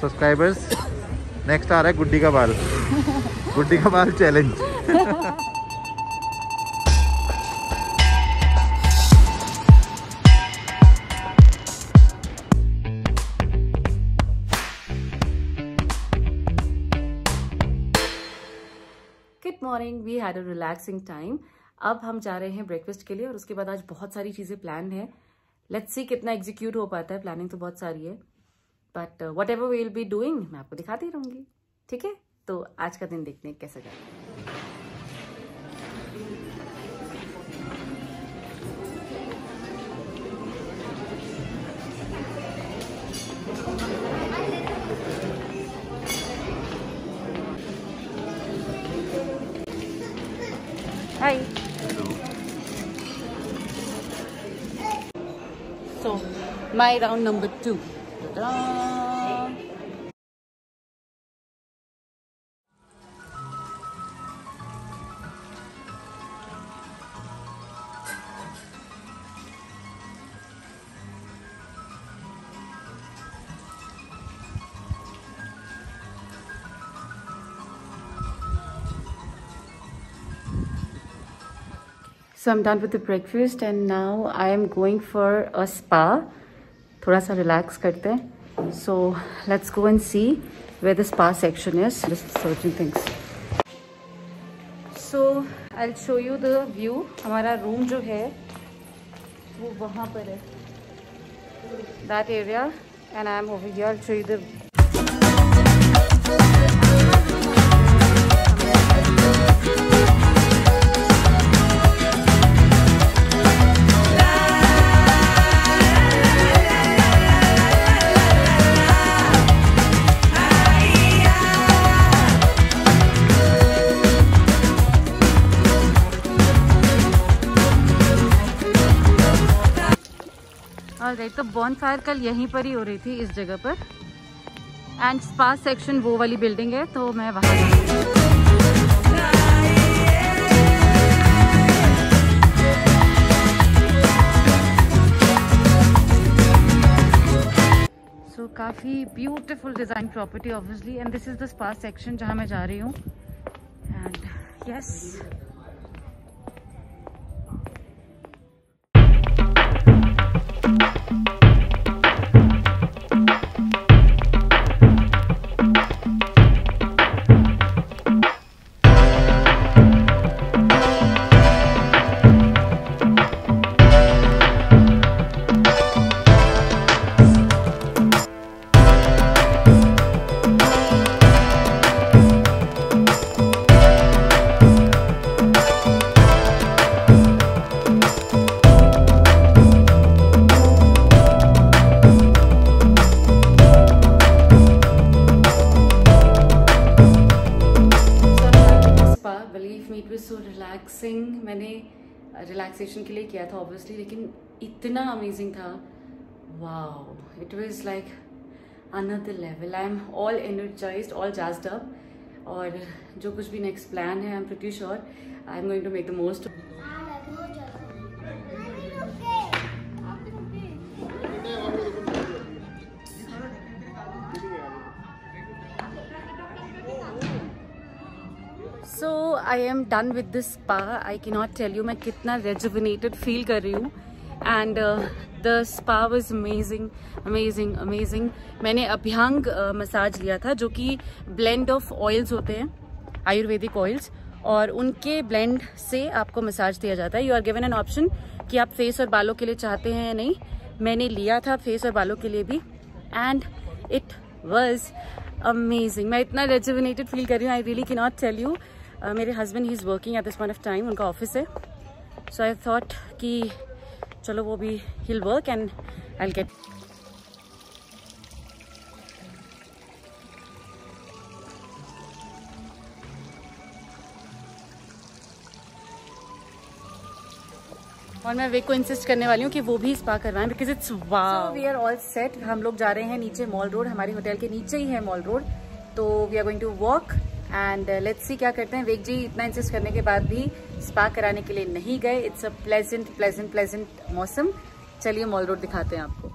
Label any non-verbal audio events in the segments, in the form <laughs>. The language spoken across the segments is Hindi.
सब्सक्राइबर्स नेक्स्ट आ रहा है गुड्डी का बाल। गुड्डी का बाल challenge morning we had a relaxing time अब हम जा रहे हैं ब्रेकफास्ट के लिए और उसके बाद आज बहुत सारी चीज़ें प्लान है। लेट्स सी कितना एग्जीक्यूट हो पाता है। प्लानिंग तो बहुत सारी है। But whatever will be doing मैं आपको दिखाती रहूँगी ठीक है तो आज का दिन देखते हैं कैसा जाएगा Hi. So, my round number. Ta-da! So I'm done with the breakfast and now I am going for a spa. थोड़ा सा relax करते हैं. so let's go and see where the spa section is. Just certain things. So i'll show you the view. Our room jo hai wo wahan par hai that area and i'm over here. I'll show you the और तो बॉन फायर कल यहीं पर ही हो रही थी, इस जगह पर। एंड स्पा सेक्शन वो वाली बिल्डिंग है तो मैं वहाँ काफ़ी beautiful design property obviously and this is the spa section जहाँ मैं जा रही हूँ। And yes so Relaxation के लिए किया था ऑब्वियसली लेकिन इतना अमेजिंग था। Wow it was like another level I am all energise all jazzed up और जो कुछ भी नेक्स्ट प्लान है I am pretty sure I am going to make the most so I am done with this spa I can not tell you मैं कितना रेजुविनेटेड फील कर रही हूँ. And the spa was amazing amazing amazing मैंने अभ्यंग मसाज लिया था जो कि ब्लेंड ऑफ़ ऑयल्स होते हैं, आयुर्वेदिक ऑयल्स और उनके ब्लेंड से आपको मसाज दिया जाता है. You are given an option कि आप फेस और बालों के लिए चाहते हैं या नहीं. मैंने लिया था फेस और बालों के लिए भी. एंड इट वॉज़ अमेजिंग मैं इतना रेजुविनेटेड फील कर रही हूँ. I really can not tell you मेरे husband he is working at this point of time उनका ऑफ़िस है। सो आई थॉट कि चलो वो भी he'll work and I get और मैं वे को इंसिस्ट करने वाली हूँ कि वो भी स्पा करवाएँ because it's wow we are all set हम लोग जा रहे हैं नीचे मॉल रोड हमारे होटल के नीचे ही है मॉल रोड तो we are going to walk and let's see क्या करते हैं। वेग जी, इतना इंसिस्ट करने के बाद भी स्पा कराने के लिए नहीं गए। It's a pleasant pleasant pleasant मौसम। चलिए मॉल रोड दिखाते हैं आपको।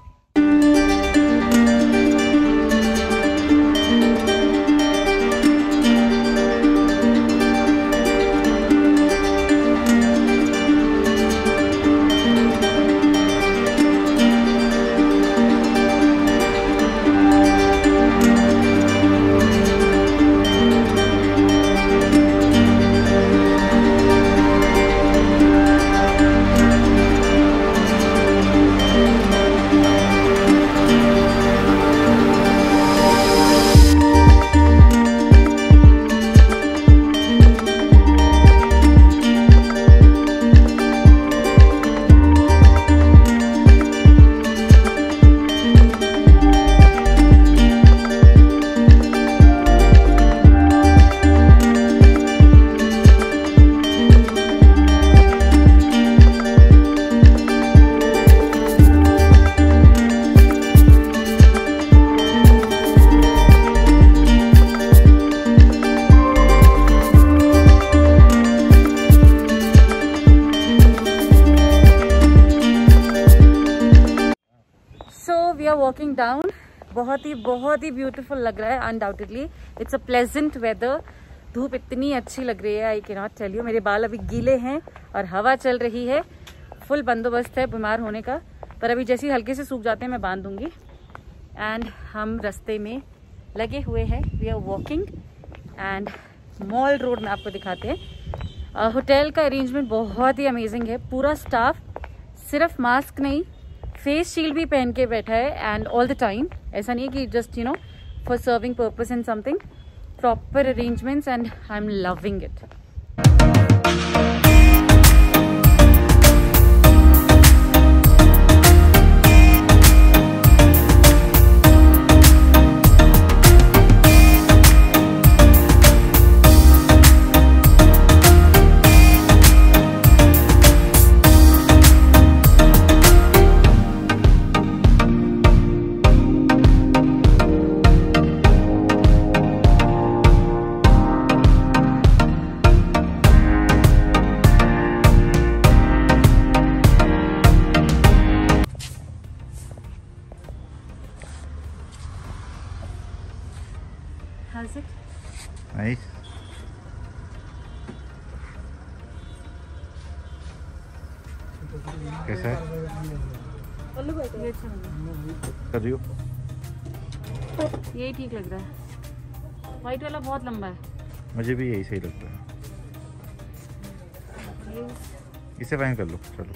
बहुत ही बहुत ही ब्यूटीफुल लग रहा है undoubtedly it's a pleasant weather धूप इतनी अच्छी लग रही है आई के नॉट टेल यू मेरे बाल अभी गीले हैं और हवा चल रही है. फुल बंदोबस्त है बीमार होने का. पर अभी जैसे ही हल्के से सूख जाते हैं, मैं बाँध दूँगी. एंड हम रास्ते में लगे हुए हैं. We are walking and mall road में आपको दिखाते हैं. होटल का अरेंजमेंट बहुत ही अमेजिंग है. पूरा स्टाफ सिर्फ़ मास्क नहीं फेस शील्ड भी पहन के बैठा है एंड ऑल द टाइम ऐसा नहीं है कि just you know for serving purpose in something proper arrangements and I am loving it कैसा है। ये लग रहा कर रही है यही ठीक लग रहा है। व्हाइट वाला बहुत लंबा है। मुझे भी यही सही लगता है। इसे वहीं कर लो चलो।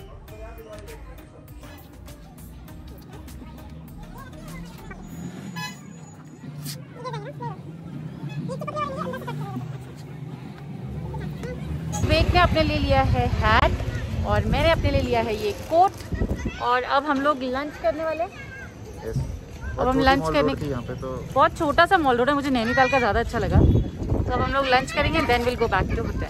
विवेक ने अपने लिए लिया है हैट और मैंने अपने लिए लिया है ये कोट। और अब हम लोग लंच करने वाले हैं। अब हम lunch करने- यहाँ पे तो बहुत छोटा सा मॉल रोड है मुझे नैनीताल का ज़्यादा अच्छा लगा। तो अब हम लोग लंच करेंगे then will go back to hotel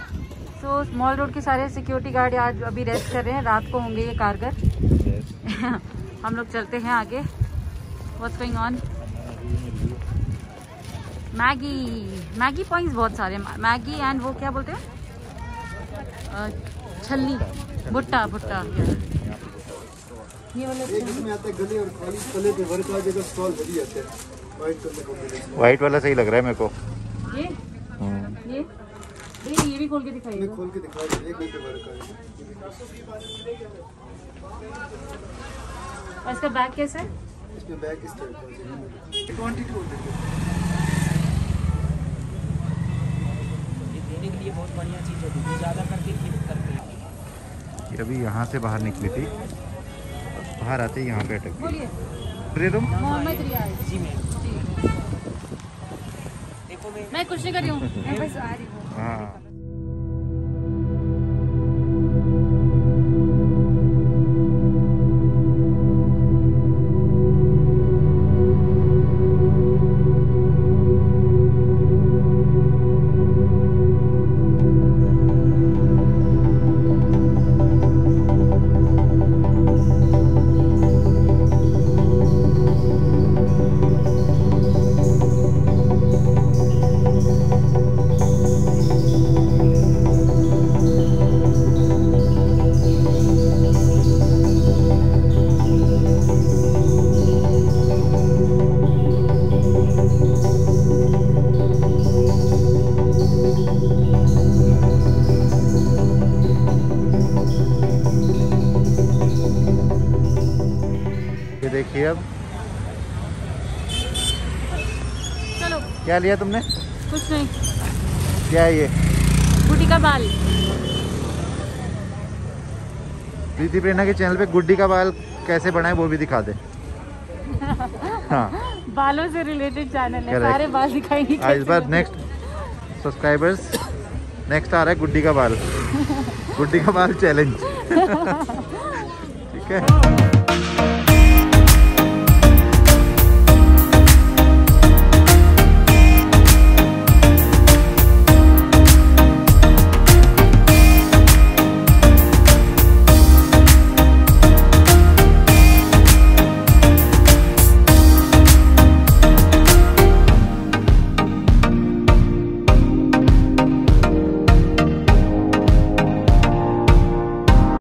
तो मॉल रोड के सारे सिक्योरिटी गार्ड आज अभी रेस्ट कर रहे हैं रात को होंगे ये कारगर। <laughs> हम लोग चलते हैं आगे। What's going on Maggi Maggi points बहुत सारे मैगी एंड वो क्या बोलते हैं? छल्ली। भुट्टा भुट्टा। ये वाला इसमें आता है गले और खाली गले पे वर्क आ जाएगा स्टॉल बढ़िया है वाइट कलर कॉम्बिनेशन वाइट वाला सही लग रहा है मेरे को। ये? हम्म, ये? ये ये भी खोल के दिखाइए मैं खोल के दिखा दूँ एक गले वर्क आएगा और इसका बैग कैसा है? इसमें बैग इस टाइप का ये देने के लिए बहुत बढ़िया चीज़ होती है ज़्यादा करके हैं ये अभी यहाँ से बाहर निकली थी। बाहर आते ही यहाँ पे अटक गई। बोलिए तुम? मोहम्मद रियाज। जी मैम। जी। देखो मैं मैं कुछ नहीं कर रही हूँ। <laughs> मैं बस आ रही हूँ। क्या लिया तुमने? कुछ नहीं। क्या है ये? गुटी का बाल। प्रीति प्रेरणा के चैनल पे गुड्डी का बाल कैसे बनाए वो भी दिखा दे। <laughs> हाँ। बालों से रिलेटेड चैनल है सारे बाल दिखाएँगे इस बार नेक्स्ट सब्सक्राइबर्स नेक्स्ट आ रहा है गुड्डी का बाल। <laughs> गुड्डी का बाल चैलेंज <laughs> ठीक है?